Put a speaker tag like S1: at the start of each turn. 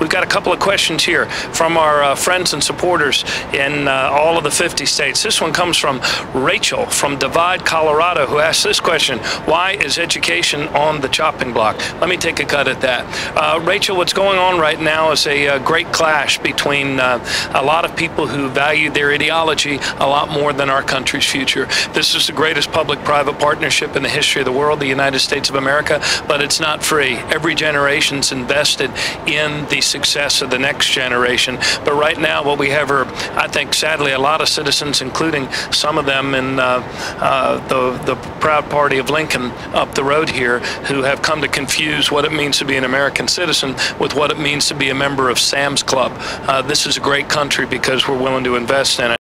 S1: we've got a couple of questions here from our uh, friends and supporters in uh, all of the 50 states. This one comes from Rachel from Divide, Colorado, who asks this question Why is education on the chopping block? Let me take a cut at that. Uh, Rachel, what's going on right now is a, uh, great clash between uh, a lot of people who value their ideology a lot more than our country's future. This is the greatest public private partnership in the history of the world, the United States of America, but it's not free. Every generation's invested in the success of the next generation. But right now, what we have are, I think, sadly, a lot of citizens, including some of them in uh, uh, the, the proud party of Lincoln up the road here, who have come to confuse what it means to be an American citizen with what it means to be a member of Sam's Club. Uh, this is a great country because we're willing to invest in it.